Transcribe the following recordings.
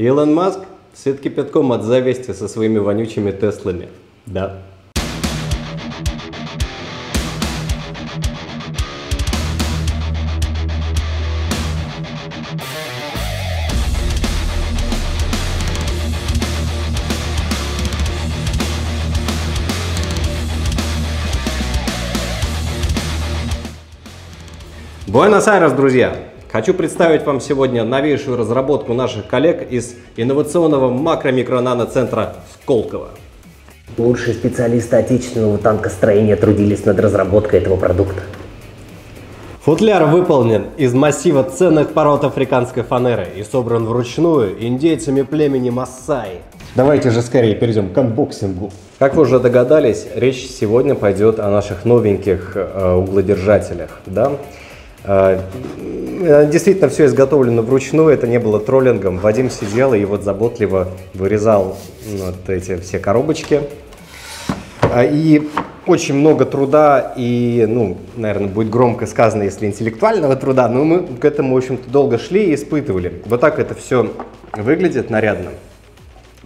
Илон Маск сыт кипятком от зависти со своими вонючими Теслами. Да. Буэнос-Айрес, друзья! Хочу представить вам сегодня новейшую разработку наших коллег из инновационного макро-микро-наноцентра Сколково. Лучшие специалисты отечественного танкостроения трудились над разработкой этого продукта. Футляр выполнен из массива ценных пород африканской фанеры и собран вручную индейцами племени Массаи. Давайте же скорее перейдем к анбоксингу. Как вы уже догадались, речь сегодня пойдет о наших новеньких э, углодержателях. Да? Э, действительно, все изготовлено вручную, это не было троллингом. Вадим сидел и вот заботливо вырезал вот эти все коробочки. А, и очень много труда и, ну, наверное, будет громко сказано, если интеллектуального труда, но мы к этому, в общем-то, долго шли и испытывали. Вот так это все выглядит нарядно.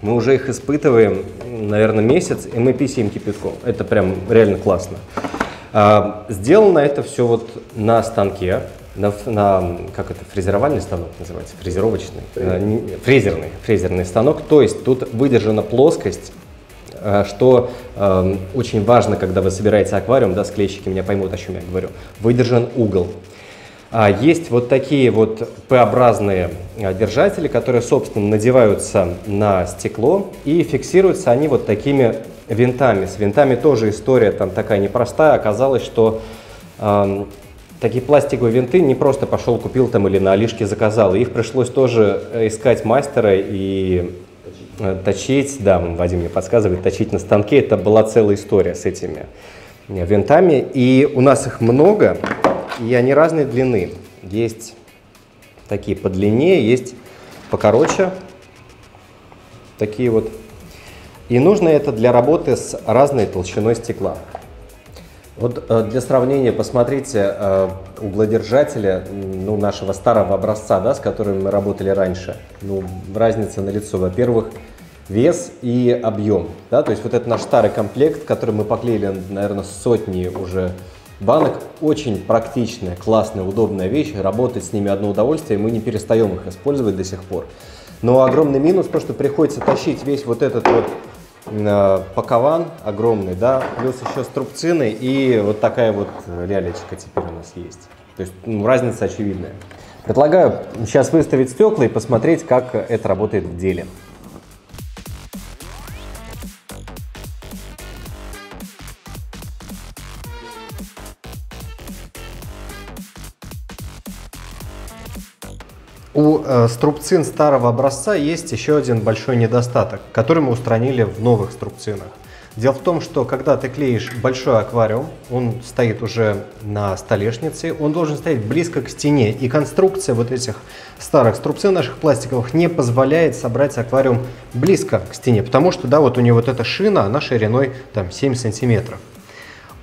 Мы уже их испытываем, наверное, месяц, и мы писаем кипятком. Это прям реально классно. А, сделано это все вот на станке, на, на как это, фрезеровальный станок называется, фрезеровочный, э, фрезерный, фрезерный станок. То есть тут выдержана плоскость, э, что э, очень важно, когда вы собираете аквариум, да, склейщики меня поймут, о чем я говорю, выдержан угол. А есть вот такие вот П-образные держатели, которые, собственно, надеваются на стекло и фиксируются они вот такими винтами. С винтами тоже история там такая непростая. Оказалось, что э, такие пластиковые винты не просто пошел купил там или на Алишке заказал. Их пришлось тоже э, искать мастера и э, точить. Да, Вадим мне подсказывает, точить на станке. Это была целая история с этими э, винтами. И у нас их много, и они разной длины. Есть такие подлиннее, есть покороче. Такие вот и нужно это для работы с разной толщиной стекла. Вот э, для сравнения посмотрите э, углодержателя ну, нашего старого образца, да, с которым мы работали раньше. Ну, разница на лицо. Во-первых, вес и объем. Да? То есть вот это наш старый комплект, который мы поклеили, наверное, сотни уже банок. Очень практичная, классная, удобная вещь. Работать с ними одно удовольствие, мы не перестаем их использовать до сих пор. Но огромный минус то, что приходится тащить весь вот этот вот пакован огромный, да, плюс еще струбцины и вот такая вот лялечка теперь у нас есть. То есть ну, разница очевидная. Предлагаю сейчас выставить стекла и посмотреть, как это работает в деле. У э, струбцин старого образца есть еще один большой недостаток, который мы устранили в новых струбцинах. Дело в том, что когда ты клеишь большой аквариум, он стоит уже на столешнице, он должен стоять близко к стене. И конструкция вот этих старых струбцин наших пластиковых не позволяет собрать аквариум близко к стене, потому что, да, вот у него вот эта шина, она шириной там 7 сантиметров.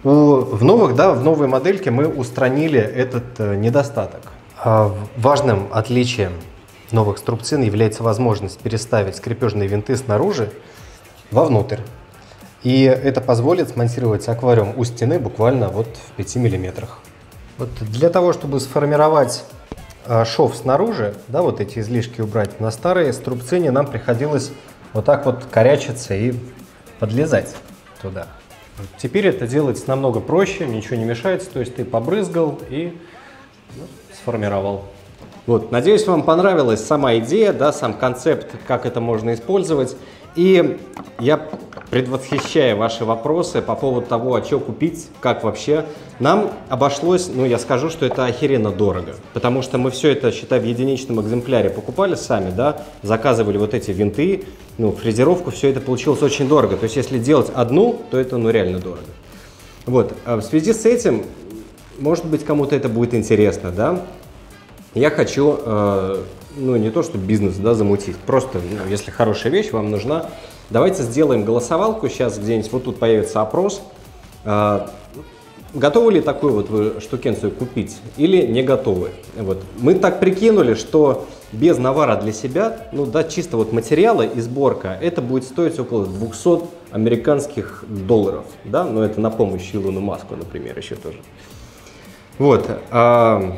У, в новых, да, в новой модельке мы устранили этот э, недостаток. А, важным отличием новых струбцин является возможность переставить скрепежные винты снаружи вовнутрь. И это позволит смонтировать аквариум у стены буквально вот в 5 миллиметрах. Вот для того, чтобы сформировать а, шов снаружи, да, вот эти излишки убрать, на старые струбцине нам приходилось вот так вот корячиться и подлезать туда. Теперь это делать намного проще, ничего не мешается, то есть ты побрызгал и сформировал. Вот, надеюсь, вам понравилась сама идея, да, сам концепт, как это можно использовать. И я предвосхищаю ваши вопросы по поводу того, а что купить, как вообще. Нам обошлось, ну я скажу, что это охеренно дорого, потому что мы все это, считай, в единичном экземпляре покупали сами, да, заказывали вот эти винты, ну, фрезеровку, все это получилось очень дорого. То есть если делать одну, то это, ну, реально дорого. Вот, а в связи с этим может быть, кому-то это будет интересно, да? Я хочу, э, ну, не то, что бизнес, да, замутить, просто, ну, если хорошая вещь вам нужна, давайте сделаем голосовалку, сейчас где-нибудь вот тут появится опрос, э, готовы ли такую вот вы штукенцию купить или не готовы? Вот. Мы так прикинули, что без навара для себя, ну да, чисто вот материалы и сборка, это будет стоить около 200 американских долларов, да, но это на помощь Илону Маску, например, еще тоже. Вот, а,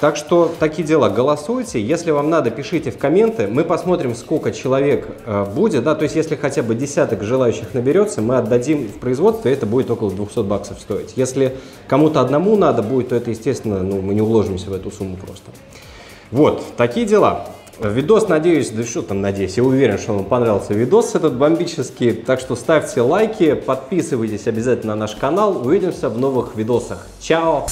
так что такие дела, голосуйте. Если вам надо, пишите в комменты. Мы посмотрим, сколько человек э, будет. Да, то есть, если хотя бы десяток желающих наберется, мы отдадим в производство, и это будет около 200 баксов стоить. Если кому-то одному надо будет, то это, естественно, ну, мы не уложимся в эту сумму просто. Вот, такие дела. Видос, надеюсь, да что там надеюсь, я уверен, что вам понравился видос этот бомбический. Так что ставьте лайки, подписывайтесь обязательно на наш канал. Увидимся в новых видосах. Чао!